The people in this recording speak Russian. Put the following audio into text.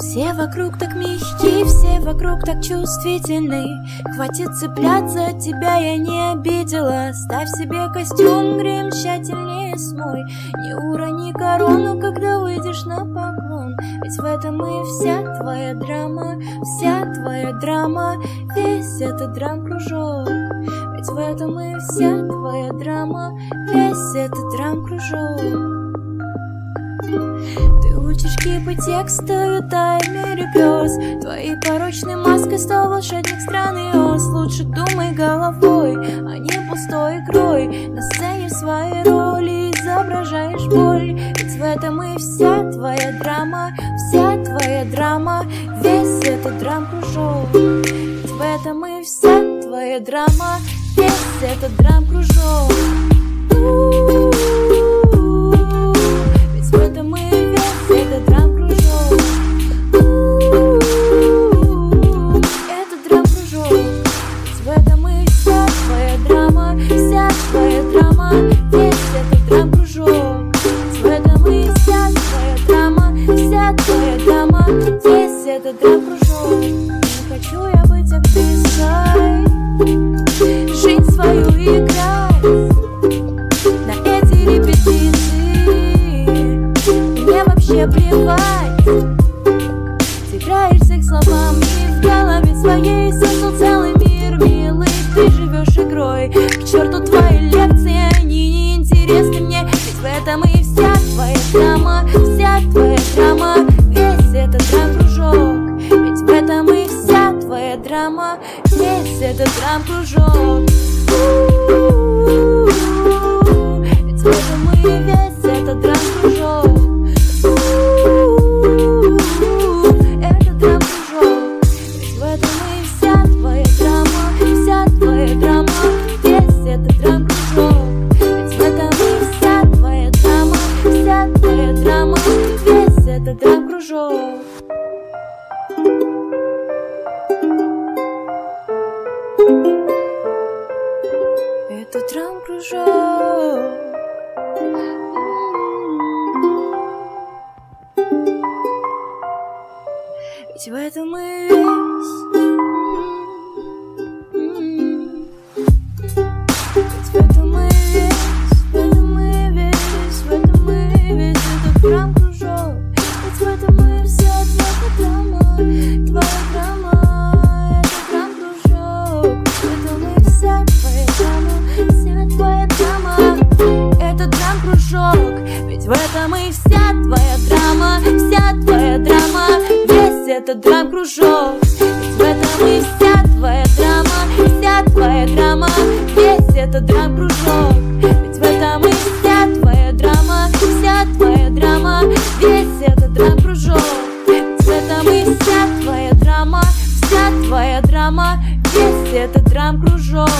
Все вокруг так мягкие, все вокруг так чувствительны. Хватит цепляться, тебя я не обидела. Ставь себе костюм, грим тщательнее смой. Не урони корону, когда выйдешь на поклон Ведь в этом и вся твоя драма, вся твоя драма Весь этот драм-кружок Ведь в этом и вся твоя драма, весь этот драм-кружок ты учишь кипы текста в таймере пес Твоей порочной маской стал волшебник страны Оз Лучше думай головой, а не пустой игрой. На сцене в своей роли изображаешь боль. Ведь в этом и вся твоя драма, вся твоя драма. Весь этот драм-кружок Ведь в этом и вся твоя драма. Весь этот драм-кружок это драм-кружок Не хочу я быть актрисой. Жизнь свою играть На эти репетиции. Мне вообще плевать. Играешься к словам И в голове своей. Создал целый мир Милый, ты живешь игрой. К черту твои лекции, они не мне. Ведь в этом и вся твоя драма Весь этот драм-кружок Ведь этом и весь этот драм-кружок Это драм-кружок Ведь в этом и вся твоя драма Вся твоя драма. Весь этот драм-кружок Ведь в этом и вся твоя драма Вся твоя драма. Весь этот драм-кружок Это драм-кружок Ведь в этом и это драм-кружок Ведь в этом и вся твоя драма, вся твоя драма Весь это драм-кружок Ведь в этом и вся твоя драма, вся твоя драма Весь этот драм-кружок Ведь в этом и вся твоя драма, вся твоя драма Весь этот драм-кружок